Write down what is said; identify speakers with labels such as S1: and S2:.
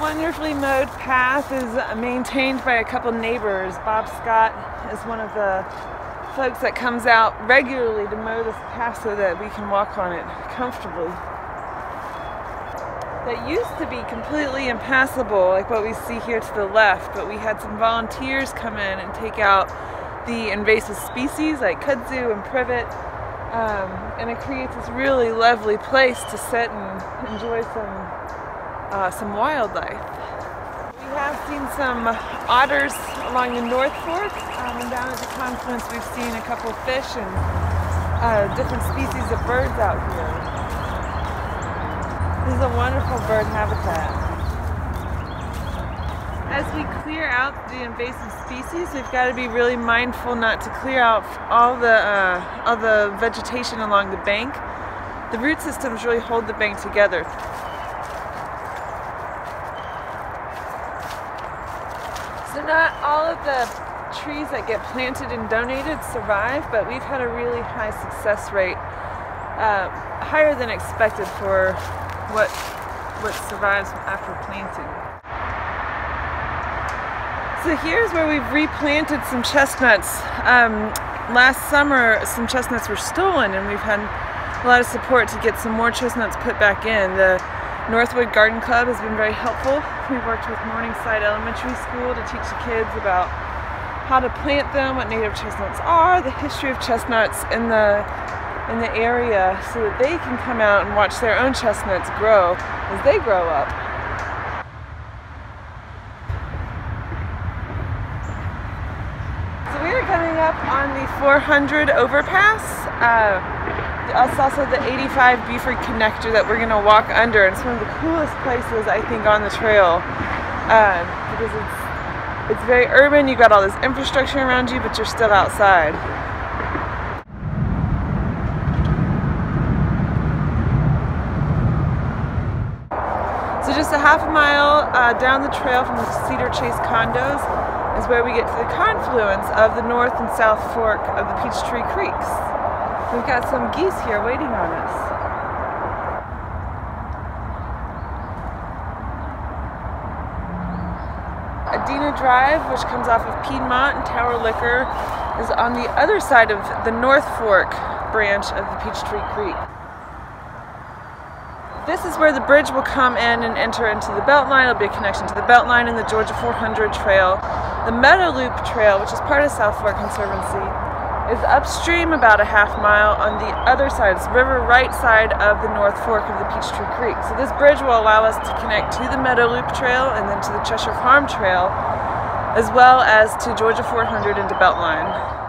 S1: wonderfully mowed path is maintained by a couple neighbors. Bob Scott is one of the folks that comes out regularly to mow this path so that we can walk on it comfortably. That used to be completely impassable, like what we see here to the left, but we had some volunteers come in and take out the invasive species like kudzu and privet, um, and it creates this really lovely place to sit and enjoy some uh, some wildlife. We have seen some otters along the North Fork, um, and down at the confluence we've seen a couple fish and uh, different species of birds out here. This is a wonderful bird habitat. As we clear out the invasive species, we've got to be really mindful not to clear out all the uh, all the vegetation along the bank. The root systems really hold the bank together. So not all of the trees that get planted and donated survive, but we've had a really high success rate, uh, higher than expected for what what survives after planting. So here's where we've replanted some chestnuts. Um, last summer, some chestnuts were stolen, and we've had a lot of support to get some more chestnuts put back in. The Northwood Garden Club has been very helpful. We've worked with Morningside Elementary School to teach the kids about how to plant them, what native chestnuts are, the history of chestnuts in the in the area so that they can come out and watch their own chestnuts grow as they grow up. So we are coming up on the 400 overpass. Uh, it's also the 85 Buford connector that we're gonna walk under. It's one of the coolest places I think on the trail um, because it's it's very urban. You got all this infrastructure around you, but you're still outside. So just a half a mile uh, down the trail from the Cedar Chase condos is where we get to the confluence of the North and South Fork of the Peachtree Creeks. We've got some geese here waiting on us. Adina Drive, which comes off of Piedmont and Tower Liquor, is on the other side of the North Fork branch of the Peachtree Creek. This is where the bridge will come in and enter into the Beltline. It'll be a connection to the Beltline and the Georgia 400 Trail. The Meadow Loop Trail, which is part of South Fork Conservancy, is upstream about a half mile on the other side, it's river right side of the North Fork of the Peachtree Creek. So this bridge will allow us to connect to the Meadow Loop Trail and then to the Cheshire Farm Trail, as well as to Georgia 400 and to Beltline.